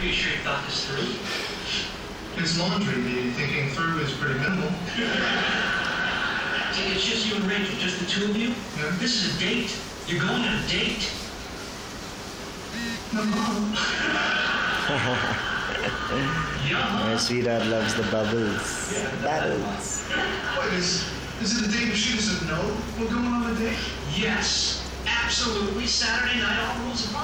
Are you sure you thought this through? It's laundry. The thinking through is pretty minimal. See, it's just you and Rachel, just the two of you? Yeah. This is a date. You're going on a date. No, Mom. Yeah. My sweetheart loves the bubbles. Bubbles. What is? Is it a date if she doesn't know we're going on a date? Yes, absolutely. Saturday night, all rules apply.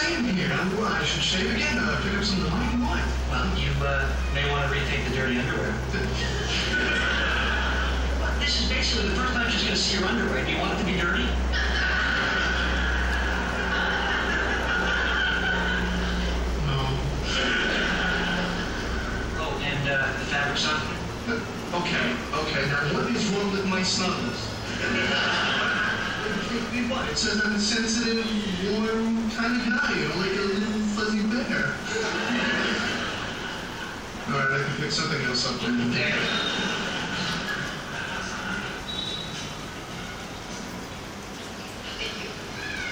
So what are you saying here? Well, I should shave again. Uh, pick up some white wine. Well, you uh, may want to rethink the dirty underwear. But this is basically the first time she's going to see your underwear. Do you want it to be dirty? No. Oh, and uh, the fabric softener? Okay, okay. Now what is wrong with my snuggles? What? It says I'm a sensitive, warm kind of guy. You know, like a little fuzzy bear. All right, I can pick something else up. There. Thank you.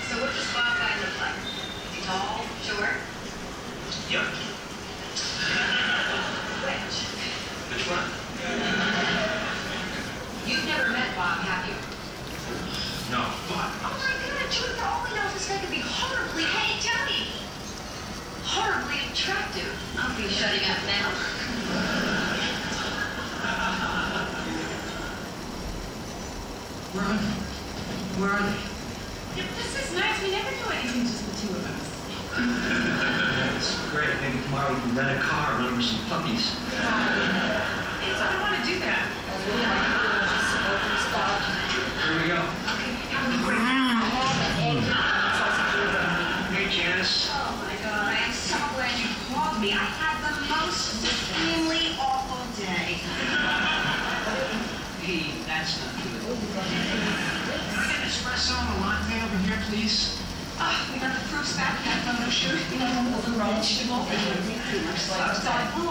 So what does Bob guy look like? Tall, short? Yep. Which? Which one? You've never met Bob, have you? No. Oh my god, Julie, for all we know, this guy could be horribly, hey, Johnny! Horribly attractive. I'll be shutting up now. Where are they? Where are they? This is nice. We never do anything just the two of us. That's great. Maybe tomorrow we can rent a car and run over some puppies. Hey, so I don't want to do that. Me. I had the most supremely awful day. Hey, that's not good. Can I get an espresso and a latte over here, please? Oh, we got the proofs back, that photo shoot. You know, the vegetable. So, so I blew